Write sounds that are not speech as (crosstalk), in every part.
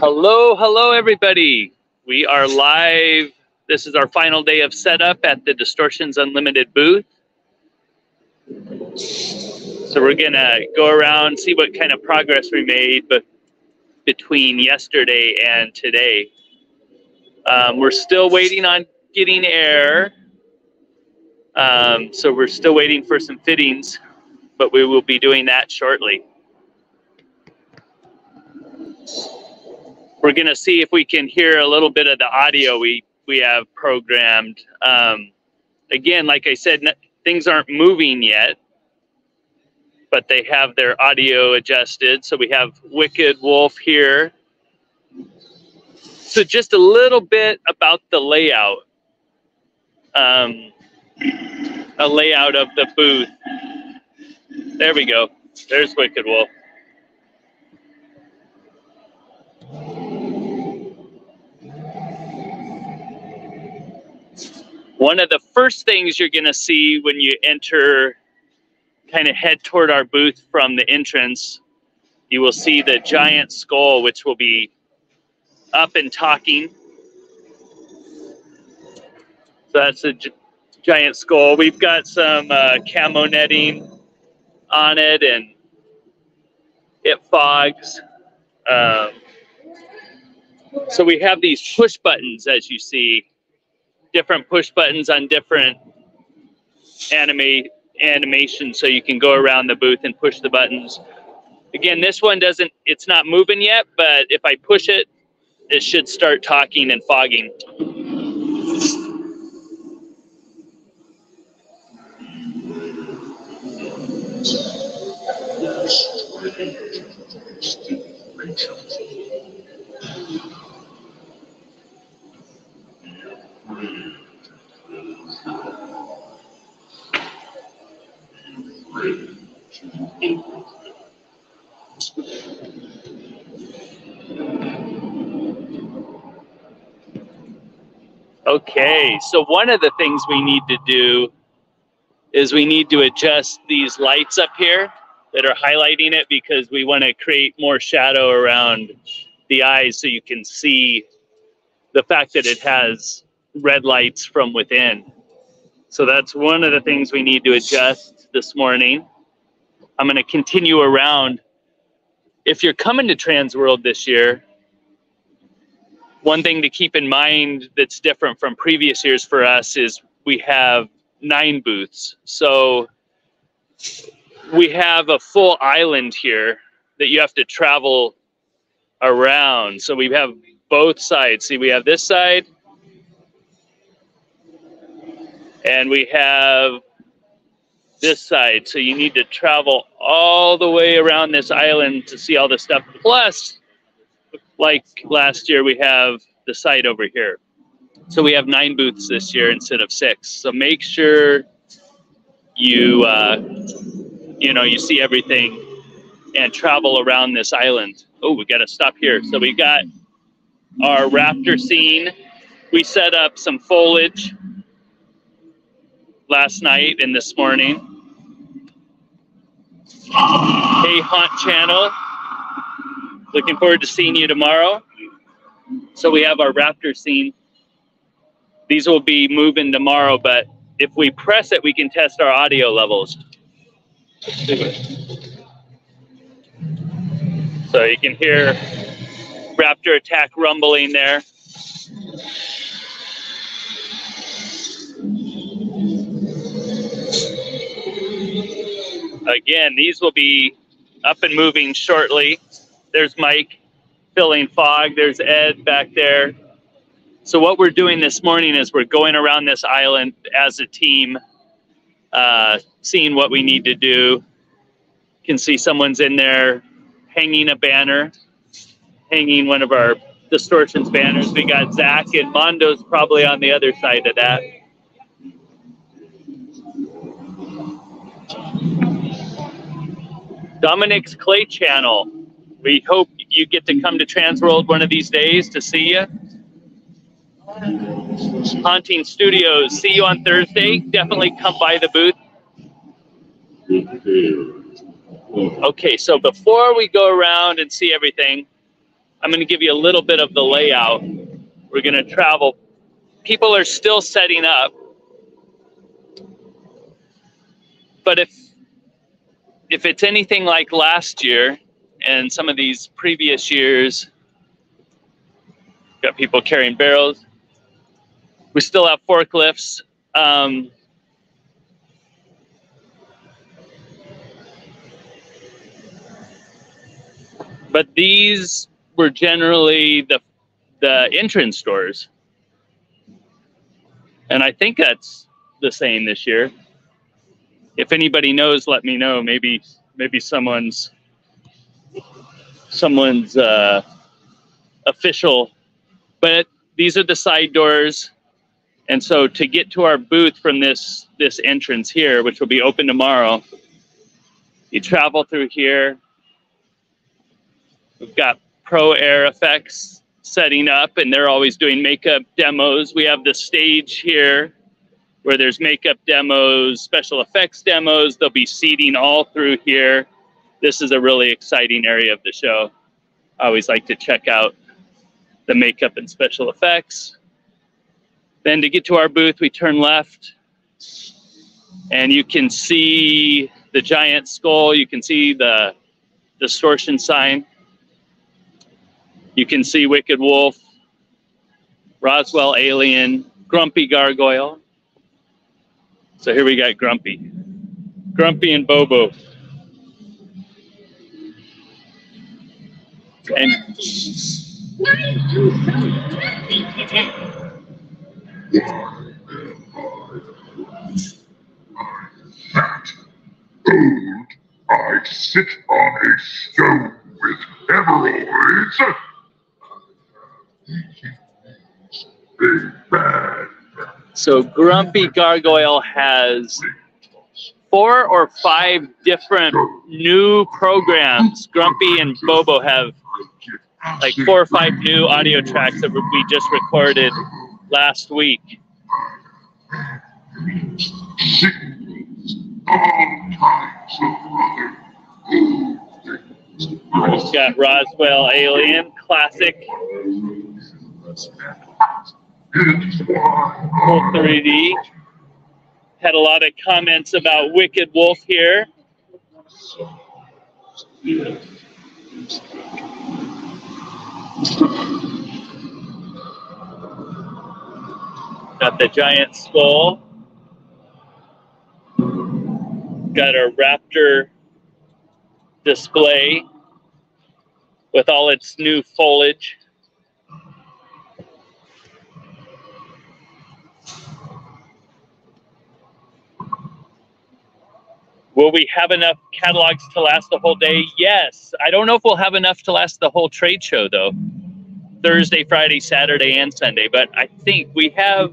Hello, hello, everybody. We are live. This is our final day of setup at the Distortions Unlimited booth. So we're gonna go around, see what kind of progress we made, but between yesterday and today. Um, we're still waiting on getting air. Um, so we're still waiting for some fittings, but we will be doing that shortly. We're gonna see if we can hear a little bit of the audio we we have programmed. Um, again, like I said, things aren't moving yet, but they have their audio adjusted. So we have Wicked Wolf here. So just a little bit about the layout. Um, a layout of the booth. There we go. There's Wicked Wolf. One of the first things you're going to see when you enter, kind of head toward our booth from the entrance, you will see the giant skull, which will be up and talking. So that's a giant skull. We've got some uh, camo netting on it and it fogs. Um, so we have these push buttons, as you see, different push buttons on different anime animations so you can go around the booth and push the buttons. Again, this one doesn't, it's not moving yet, but if I push it, it should start talking and fogging. Okay, so one of the things we need to do is we need to adjust these lights up here that are highlighting it because we want to create more shadow around the eyes so you can see the fact that it has red lights from within. So that's one of the things we need to adjust this morning. I'm going to continue around. If you're coming to Transworld this year, one thing to keep in mind that's different from previous years for us is we have nine booths. So we have a full island here that you have to travel around. So we have both sides. See, we have this side and we have this side. So you need to travel all the way around this island to see all the stuff. Plus, like last year, we have the site over here. So we have nine booths this year instead of six. So make sure you uh, you know you see everything and travel around this island. Oh, we got to stop here. So we got our raptor scene. We set up some foliage last night and this morning. Hey Hunt channel. Looking forward to seeing you tomorrow. So we have our raptor scene. These will be moving tomorrow, but if we press it, we can test our audio levels. So you can hear raptor attack rumbling there. Again, these will be up and moving shortly. There's Mike filling fog. There's Ed back there. So what we're doing this morning is we're going around this island as a team, uh, seeing what we need to do. You can see someone's in there hanging a banner, hanging one of our distortions banners. We got Zach and Mondo's probably on the other side of that. Dominic's Clay Channel. We hope you get to come to Transworld one of these days to see you. Haunting Studios. See you on Thursday. Definitely come by the booth. Okay, so before we go around and see everything, I'm going to give you a little bit of the layout. We're going to travel. People are still setting up. But if if it's anything like last year and some of these previous years, got people carrying barrels. We still have forklifts. Um, but these were generally the the entrance doors, and I think that's the same this year. If anybody knows, let me know. Maybe maybe someone's someone's uh, official, but these are the side doors. And so to get to our booth from this this entrance here, which will be open tomorrow, you travel through here. We've got Pro Air Effects setting up, and they're always doing makeup demos. We have the stage here where there's makeup demos, special effects demos. There'll be seating all through here. This is a really exciting area of the show. I always like to check out the makeup and special effects. Then to get to our booth, we turn left and you can see the giant skull. You can see the distortion sign. You can see Wicked Wolf, Roswell Alien, Grumpy Gargoyle. So here we got Grumpy. Grumpy and Bobo. And I sit on a stone with bad so Grumpy Gargoyle has four or five different new programs. Grumpy and Bobo have like four or five new audio tracks that we just recorded last week. We've got Roswell Alien, classic. Full 3D. Had a lot of comments about Wicked Wolf here. Got the giant skull. Got a raptor display with all its new foliage. Will we have enough catalogs to last the whole day? Yes. I don't know if we'll have enough to last the whole trade show though. Thursday, Friday, Saturday, and Sunday. But I think we have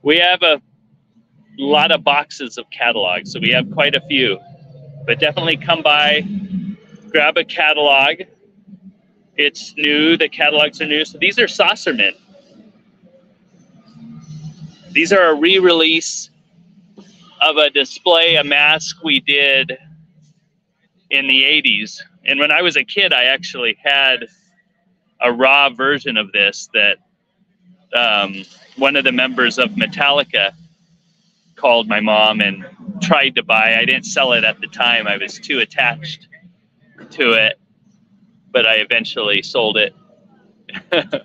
we have a lot of boxes of catalogs, so we have quite a few. But definitely come by, grab a catalog. It's new. The catalogs are new. So these are Saucermen. These are a re-release of a display, a mask we did in the 80s. And when I was a kid, I actually had a raw version of this that um, one of the members of Metallica called my mom and tried to buy. I didn't sell it at the time, I was too attached to it, but I eventually sold it. (laughs)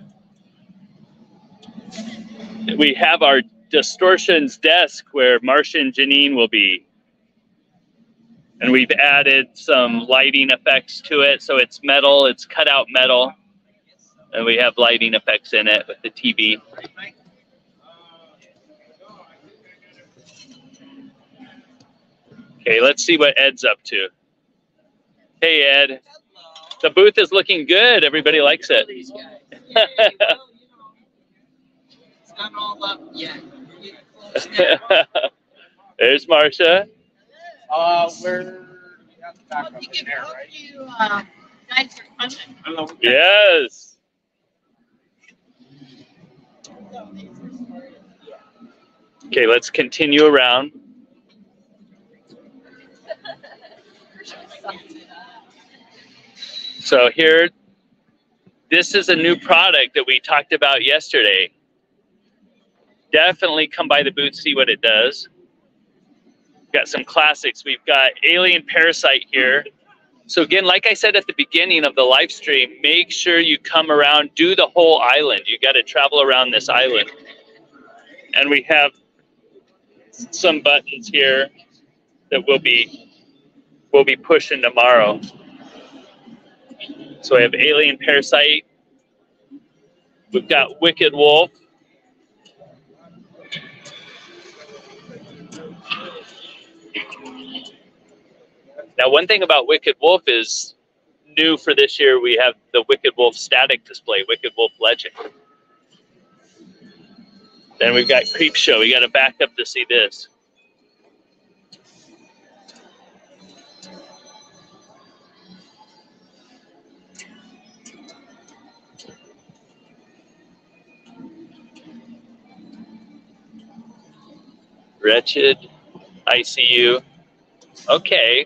we have our distortions desk where Martian Janine will be. And we've added some lighting effects to it. So it's metal, it's cut out metal. And we have lighting effects in it with the TV. Okay, let's see what Ed's up to. Hey, Ed. The booth is looking good. Everybody likes it. (laughs) not all up yet. (laughs) There's Marcia. Uh, we're back up in there, right? You, uh, guys are coming. I don't know. Yes. Okay, let's continue around. So here, this is a new product that we talked about yesterday. Definitely come by the booth, see what it does. We've Got some classics. We've got Alien Parasite here. So again, like I said at the beginning of the live stream, make sure you come around, do the whole island. You got to travel around this island. And we have some buttons here that we'll be we'll be pushing tomorrow. So we have Alien Parasite. We've got Wicked Wolf. Now, one thing about Wicked Wolf is new for this year. We have the Wicked Wolf static display, Wicked Wolf Legend. Then we've got Creep Show. We got to back up to see this. Wretched, ICU. Okay.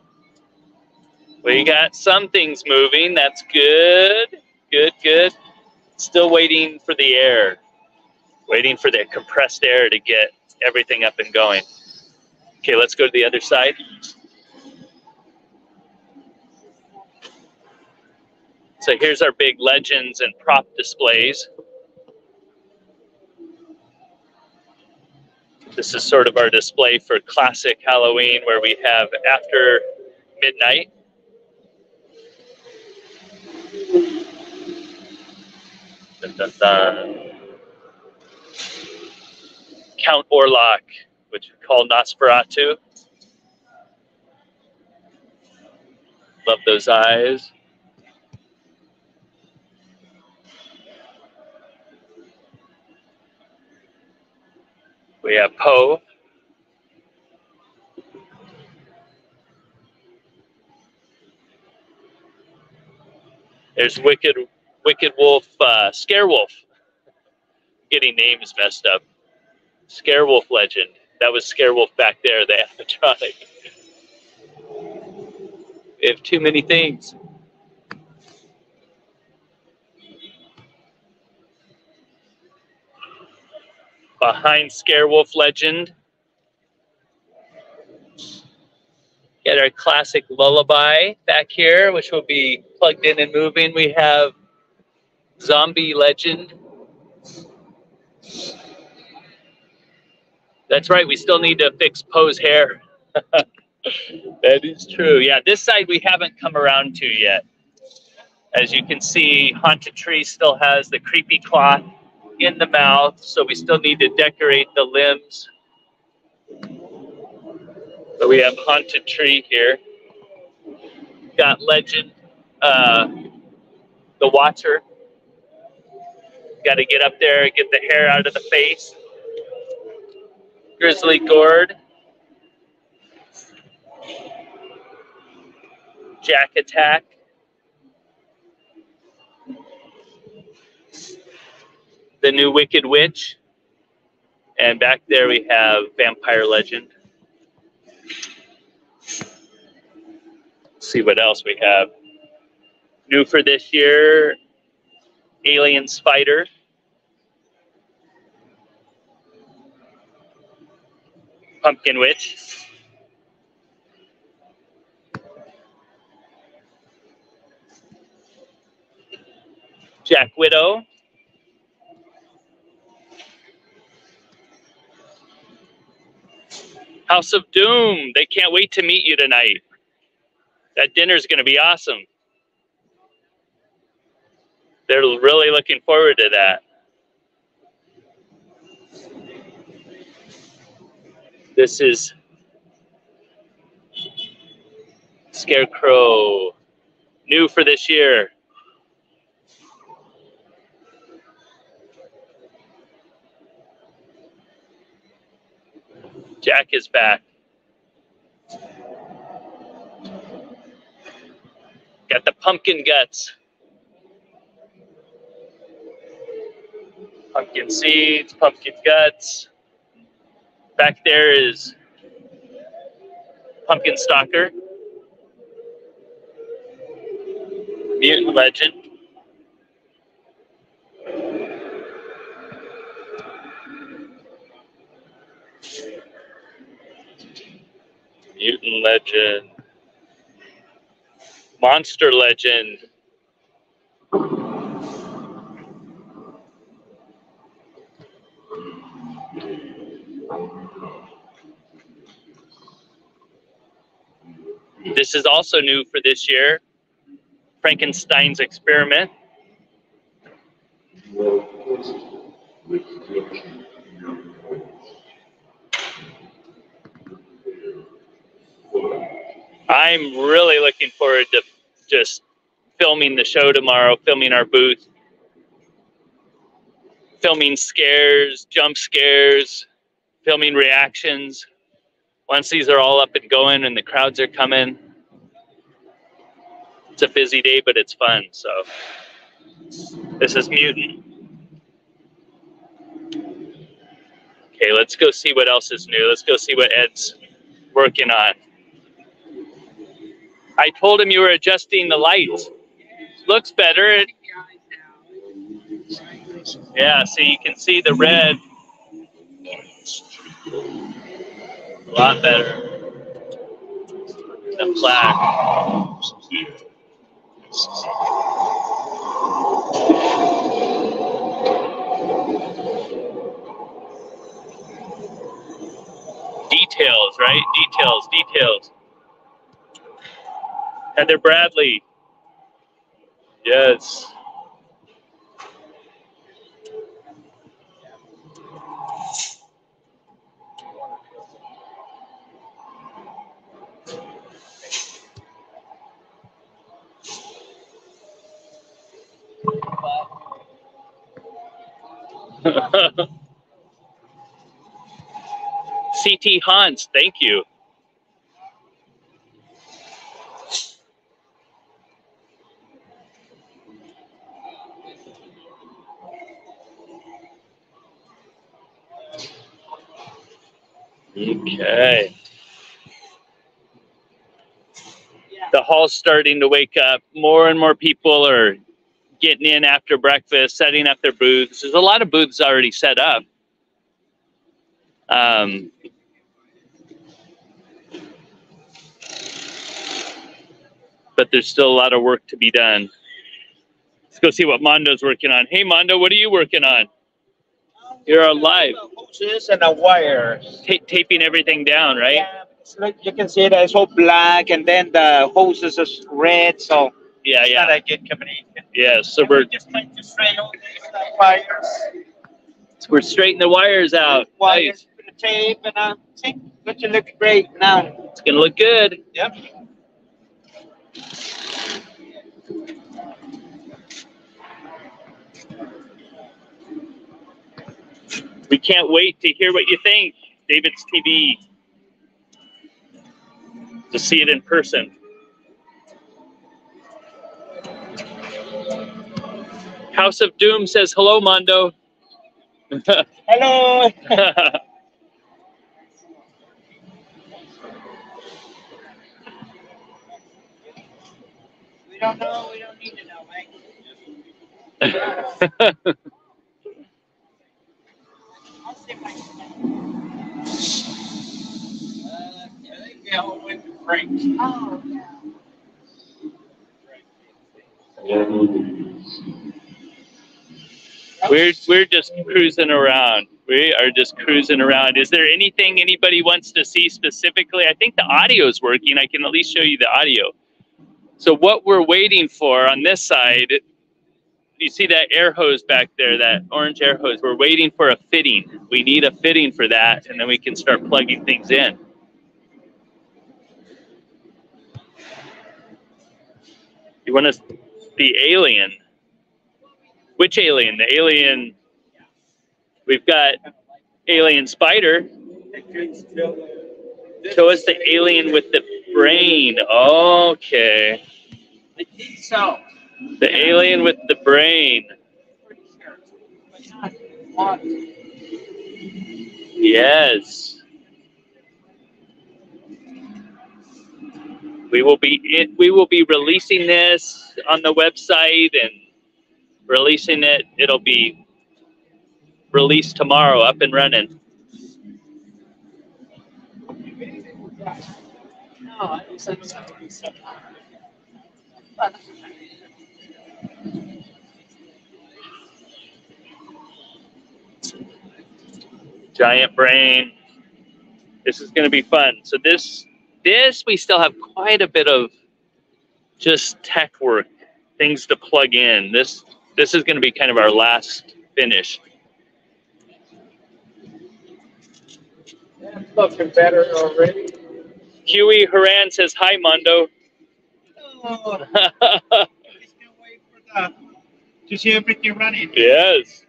We got some things moving. That's good. Good, good. Still waiting for the air. Waiting for the compressed air to get everything up and going. Okay, let's go to the other side. So here's our big legends and prop displays. This is sort of our display for classic Halloween where we have after midnight. Dun, dun, dun. Count Orlok, which we call Nosferatu. Love those eyes. We have Poe. There's Wicked Wicked Wolf, uh, Scare Wolf. Getting names messed up. Scare Wolf legend. That was Scare Wolf back there, the (laughs) animatronic. We have too many things. Behind Scarewolf Legend. Get our classic lullaby back here, which will be plugged in and moving. We have Zombie Legend. That's right, we still need to fix Poe's hair. (laughs) that is true. Yeah, this side we haven't come around to yet. As you can see, Haunted Tree still has the creepy cloth in the mouth, so we still need to decorate the limbs. So we have haunted tree here. Got legend, uh, the Watcher. Got to get up there, and get the hair out of the face. Grizzly Gourd. Jack Attack. The new Wicked Witch. And back there we have Vampire Legend. Let's see what else we have. New for this year, Alien Spider. Pumpkin Witch. Jack Widow. House of Doom. They can't wait to meet you tonight. That dinner's going to be awesome. They're really looking forward to that. This is Scarecrow, new for this year. Jack is back. Got the pumpkin guts. Pumpkin seeds, pumpkin guts. Back there is pumpkin stalker. Mutant legend. Urban legend. Monster legend. This is also new for this year. Frankenstein's experiment. I'm really looking forward to just filming the show tomorrow, filming our booth, filming scares, jump scares, filming reactions. Once these are all up and going and the crowds are coming, it's a busy day, but it's fun. So this is Mutant. Okay, let's go see what else is new. Let's go see what Ed's working on. I told him you were adjusting the lights. Looks better. Yeah, so you can see the red. A lot better. The black. Details, right? Details, details. Heather Bradley. Yes. (laughs) CT Hans, thank you. Okay. The hall's starting to wake up. More and more people are getting in after breakfast, setting up their booths. There's a lot of booths already set up. Um, but there's still a lot of work to be done. Let's go see what Mondo's working on. Hey, Mondo, what are you working on? You're alive. Hoses and a wire. Ta taping everything down, right? Yeah, like you can see that it's all black, and then the hoses is red, so Yeah, yeah, not a good company. yeah. So we're we just like to straighten all these uh, wires, we're straightening the wires out. wires Nice. tape, and uh, see, but you look great now. It's gonna look good. Yep. We can't wait to hear what you think, David's TV. To see it in person. House of Doom says hello, Mondo. (laughs) Hello. (laughs) We don't know. We don't need to know, Mike. (laughs) We're we're just cruising around. We are just cruising around. Is there anything anybody wants to see specifically? I think the audio is working. I can at least show you the audio. So what we're waiting for on this side, you see that air hose back there, that orange air hose. We're waiting for a fitting. We need a fitting for that, and then we can start plugging things in. You want to the alien? Which alien? The alien. We've got alien spider. Show us the alien with the brain. Okay. I think so. The alien with the brain. Yes. We will be it, we will be releasing this on the website and releasing it. It'll be released tomorrow, up and running. No, Giant brain. This is going to be fun. So this, this we still have quite a bit of just tech work, things to plug in. This, this is going to be kind of our last finish. That's looking better already. Huey Haran says hi, Mondo. Oh, (laughs) to see everything running. yes.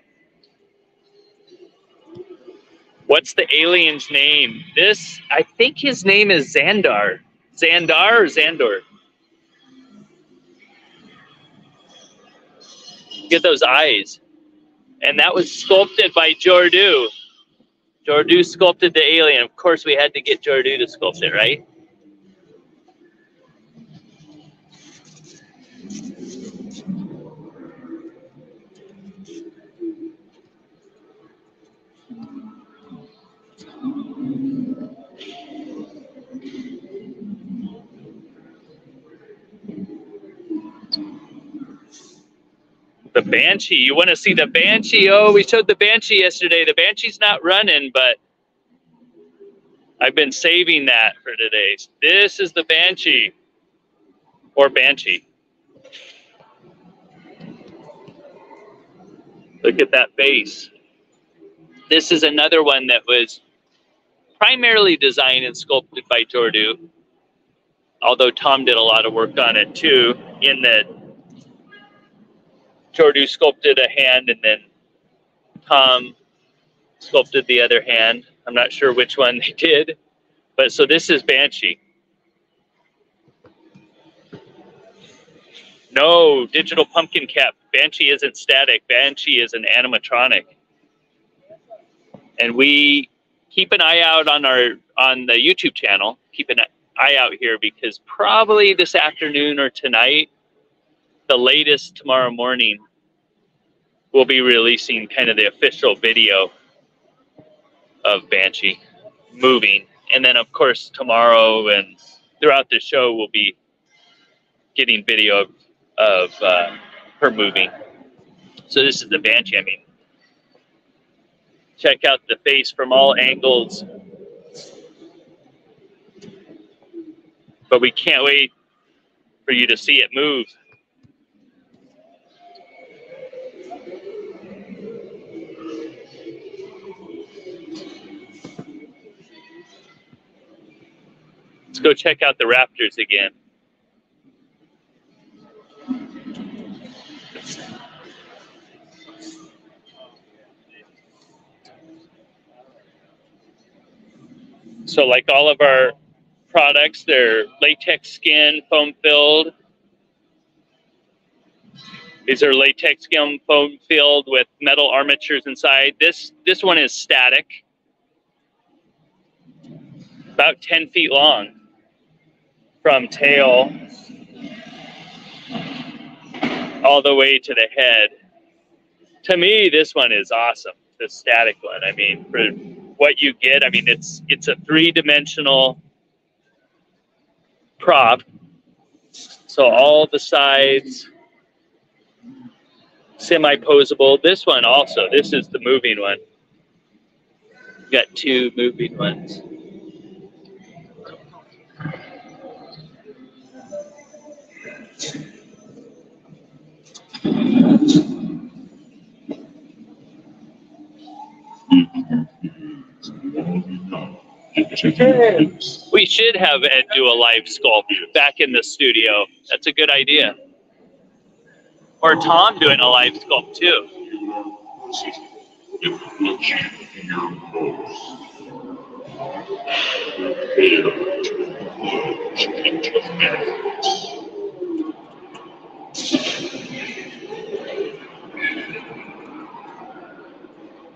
What's the alien's name? This, I think his name is Xandar. Xandar or Xandor? Get those eyes. And that was sculpted by Jordu. Jordu sculpted the alien. Of course, we had to get Jordu to sculpt it, right? The Banshee. You want to see the Banshee? Oh, we showed the Banshee yesterday. The Banshee's not running, but I've been saving that for today. This is the Banshee or Banshee. Look at that base. This is another one that was primarily designed and sculpted by Jordu, although Tom did a lot of work on it too, in that Jordu sculpted a hand and then Tom sculpted the other hand. I'm not sure which one (laughs) they did, but so this is Banshee. No, digital pumpkin cap. Banshee isn't static. Banshee is an animatronic. And we keep an eye out on our on the YouTube channel. Keep an eye out here because probably this afternoon or tonight, the latest tomorrow morning, we'll be releasing kind of the official video of Banshee moving. And then of course tomorrow and throughout the show we'll be getting video of, of uh, her moving. So this is the Banshee. I mean, check out the face from all angles. But we can't wait for you to see it move. Go check out the Raptors again. So, like all of our products, they're latex skin, foam filled. These are latex skin foam filled with metal armatures inside. This this one is static, about 10 feet long from tail all the way to the head. To me, this one is awesome. The static one. I mean, for what you get, I mean, it's it's a three-dimensional prop. So all the sides semi-posable. This one also. This is the moving one. got two moving ones. We should have Ed do a live sculpt back in the studio. That's a good idea. Or Tom doing a live sculpt too. (laughs)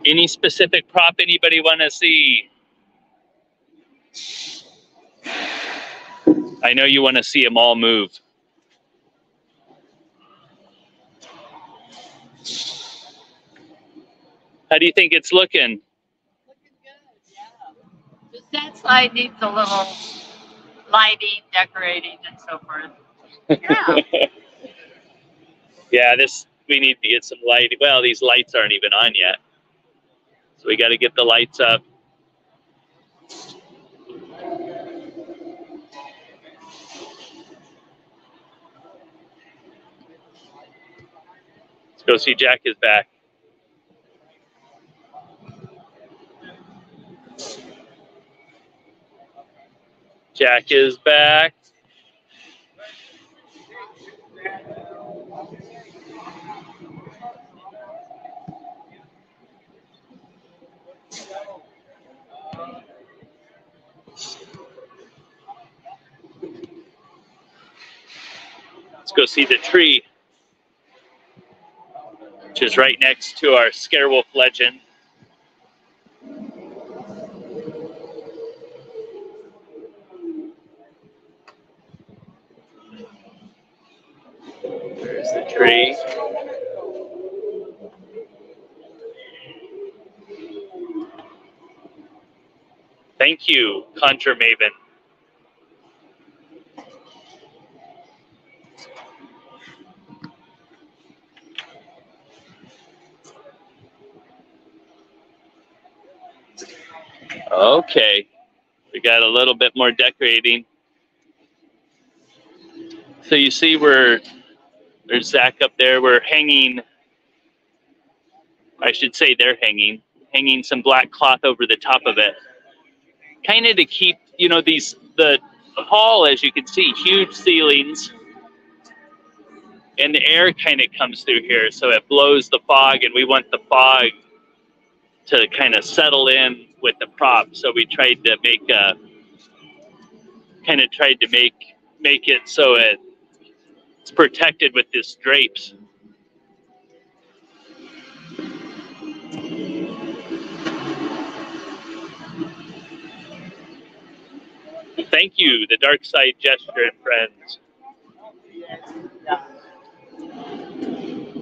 Any specific prop anybody want to see? I know you want to see them all move. How do you think it's looking? Looking good, yeah. Just that slide needs a little lighting, decorating, and so forth. (laughs) Yeah. Yeah, this we need to get some light. Well, these lights aren't even on yet, so we got to get the lights up. Let's go see Jack is back. Jack is back. Go see the tree, which is right next to our Scarewolf legend. There's the tree. Thank you, Conjure Maven. Okay, we got a little bit more decorating. So you see we're there's Zach up there. We're hanging, I should say they're hanging, hanging some black cloth over the top of it. Kind of to keep, you know, these, the hall, as you can see, huge ceilings. And the air kind of comes through here, so it blows the fog, and we want the fog to kind of settle in with the prop. So we tried to make uh, a, kind of tried to make make it so it it's protected with this drapes. Thank you, the Dark Side Gesture and friends.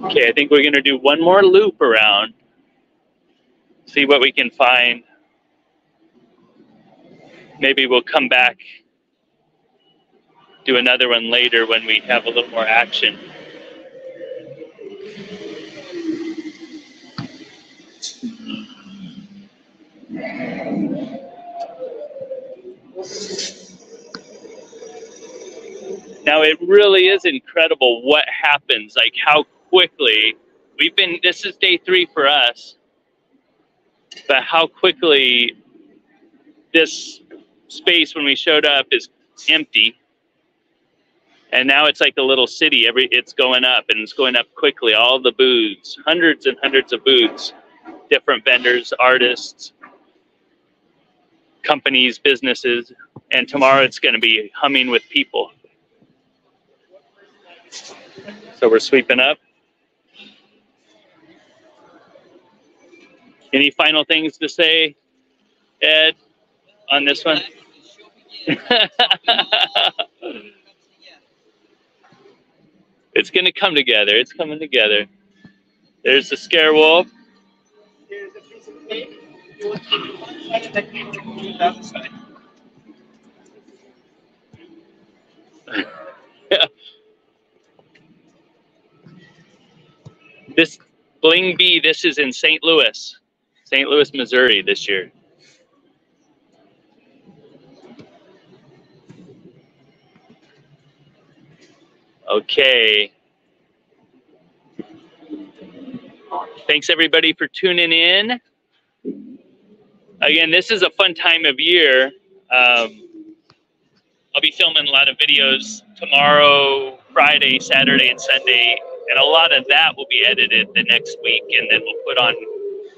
Okay, I think we're going to do one more loop around, see what we can find. Maybe we'll come back do another one later when we have a little more action. Now it really is incredible what happens, like how quickly we've been, this is day three for us, but how quickly this space when we showed up is empty. And now it's like a little city. Every it's going up and it's going up quickly. All the booths hundreds and hundreds of booths different vendors artists companies businesses. And tomorrow it's going to be humming with people. So we're sweeping up. Any final things to say ed on this one (laughs) It's going to come together. It's coming together. There's the scare wolf. Yeah. (laughs) This Bling Bee, this is in St. Louis, St. Louis, Missouri this year. Okay. Thanks everybody for tuning in. Again, this is a fun time of year. Um, I'll be filming a lot of videos tomorrow, Friday, Saturday, and Sunday, and a lot of that will be edited the next week, and then we'll put on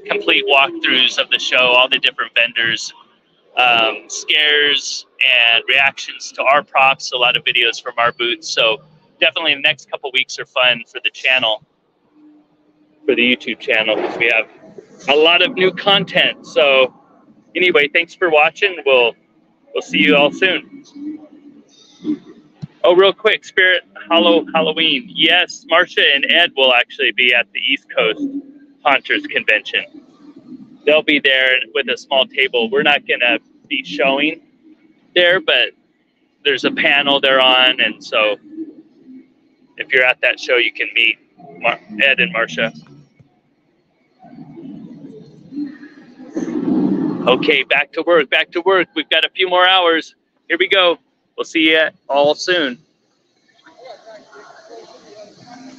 complete walkthroughs of the show, all the different vendors, um, scares, and reactions to our props, a lot of videos from our booths. So definitely the next couple weeks are fun for the channel, for the YouTube channel, because we have a lot of new content. So anyway, thanks for watching. We'll we'll see you all soon. Oh, real quick, Spirit Hollow Halloween. Yes, Marcia and Ed will actually be at the East Coast Haunters Convention. They'll be there with a small table. We're not going to be showing there, but there's a panel they're on, and so if you're at that show, you can meet Mar- Ed and Marcia. Okay, back to work, back to work. We've got a few more hours. Here we go. We'll see you all soon.